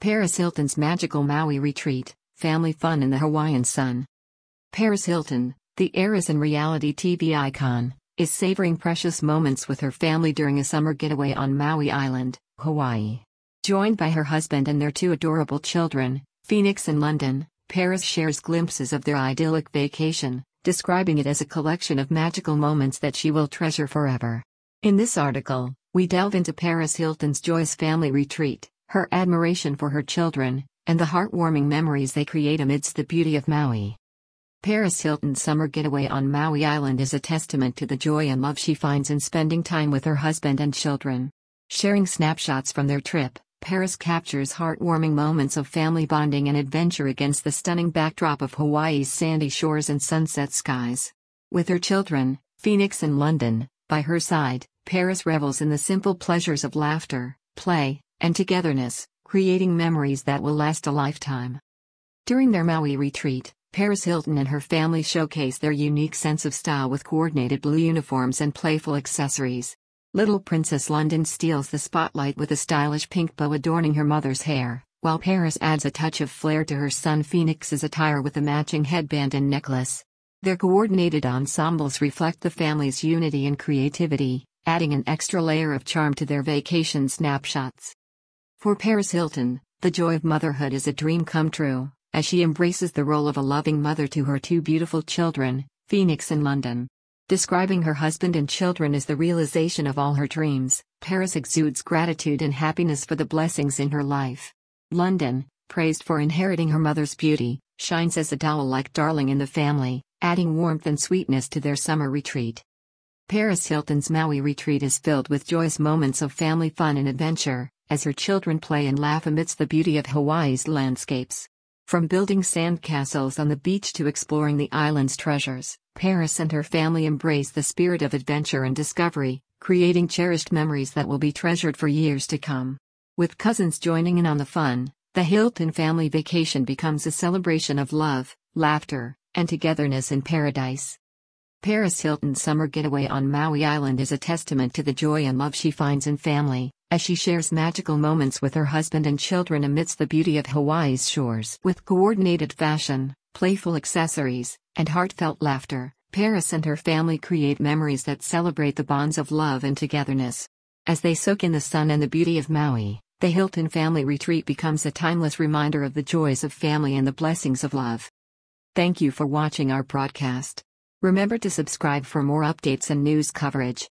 Paris Hilton's magical Maui retreat, family fun in the Hawaiian sun. Paris Hilton, the heiress and reality TV icon, is savoring precious moments with her family during a summer getaway on Maui Island, Hawaii. Joined by her husband and their two adorable children, Phoenix and London, Paris shares glimpses of their idyllic vacation, describing it as a collection of magical moments that she will treasure forever. In this article, we delve into Paris Hilton's joyous family retreat, her admiration for her children, and the heartwarming memories they create amidst the beauty of Maui. Paris Hilton's summer getaway on Maui Island is a testament to the joy and love she finds in spending time with her husband and children. Sharing snapshots from their trip, Paris captures heartwarming moments of family bonding and adventure against the stunning backdrop of Hawaii's sandy shores and sunset skies. With her children, Phoenix and London, by her side, Paris revels in the simple pleasures of laughter, play, and togetherness, creating memories that will last a lifetime. During their Maui retreat, Paris Hilton and her family showcase their unique sense of style with coordinated blue uniforms and playful accessories. Little Princess London steals the spotlight with a stylish pink bow adorning her mother's hair, while Paris adds a touch of flair to her son Phoenix's attire with a matching headband and necklace. Their coordinated ensembles reflect the family's unity and creativity, adding an extra layer of charm to their vacation snapshots. For Paris Hilton, the joy of motherhood is a dream come true, as she embraces the role of a loving mother to her two beautiful children, Phoenix and London. Describing her husband and children as the realization of all her dreams, Paris exudes gratitude and happiness for the blessings in her life. London, praised for inheriting her mother's beauty, shines as a doll like darling in the family, adding warmth and sweetness to their summer retreat. Paris Hilton's Maui retreat is filled with joyous moments of family fun and adventure, as her children play and laugh amidst the beauty of Hawaii's landscapes. From building sandcastles on the beach to exploring the island's treasures, Paris and her family embrace the spirit of adventure and discovery, creating cherished memories that will be treasured for years to come. With cousins joining in on the fun, the Hilton family vacation becomes a celebration of love, laughter, and togetherness in paradise. Paris Hilton's summer getaway on Maui Island is a testament to the joy and love she finds in family, as she shares magical moments with her husband and children amidst the beauty of Hawaii's shores. With coordinated fashion, playful accessories, and heartfelt laughter, Paris and her family create memories that celebrate the bonds of love and togetherness. As they soak in the sun and the beauty of Maui, the Hilton family retreat becomes a timeless reminder of the joys of family and the blessings of love. Thank you for watching our broadcast. Remember to subscribe for more updates and news coverage.